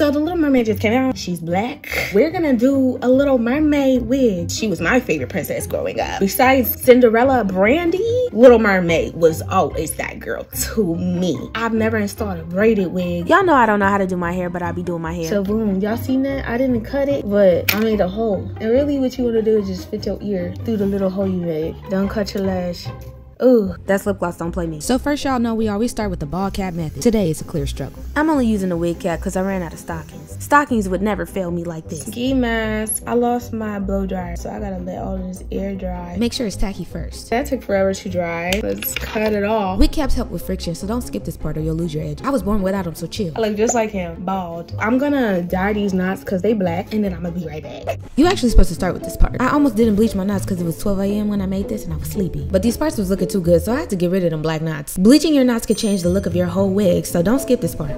So the Little Mermaid just came out. She's black. We're gonna do a Little Mermaid wig. She was my favorite princess growing up. Besides Cinderella, Brandy, Little Mermaid was always that girl to me. I've never installed a braided wig. Y'all know I don't know how to do my hair, but I be doing my hair. So boom, y'all seen that? I didn't cut it, but I made a hole. And really what you wanna do is just fit your ear through the little hole you made. Don't cut your lash. Ooh, That lip gloss don't play me. So first y'all know we always start with the bald cap method. Today is a clear struggle. I'm only using a wig cap because I ran out of stockings. Stockings would never fail me like this. ski mask. I lost my blow dryer, so I gotta let all this air dry. Make sure it's tacky first. That took forever to dry. Let's cut it off. Wig caps help with friction, so don't skip this part or you'll lose your edge. I was born without them, so chill. I look just like him, bald. I'm gonna dye these knots because they black, and then I'm gonna be right back. You actually supposed to start with this part. I almost didn't bleach my knots because it was 12 a.m. when I made this and I was sleepy. But these parts was looking too good, so I had to get rid of them black knots. Bleaching your knots could change the look of your whole wig, so don't skip this part.